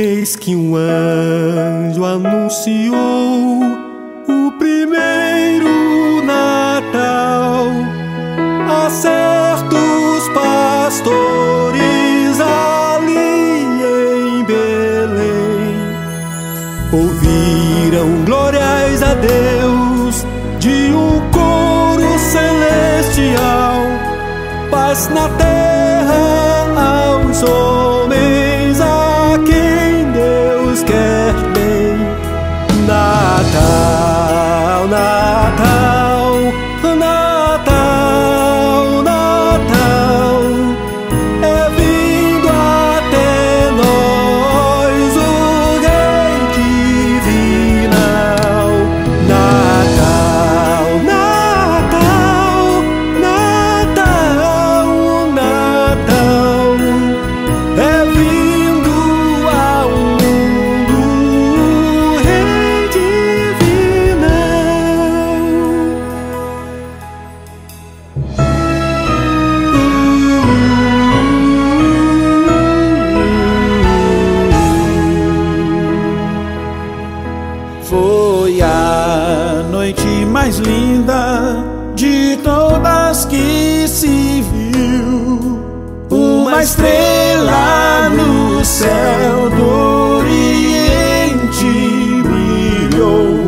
Eis que um anjo anunciou o primeiro Natal. A certos pastores ali em Belém. Ouviram glórias a Deus de um coro celestial, paz na terra Foi a noite mais linda de todas que se viu. Uma estrela no céu do Oriente brilhou.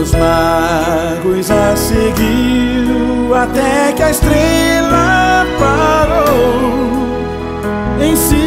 Os magos a seguiu até que a estrela parou em cima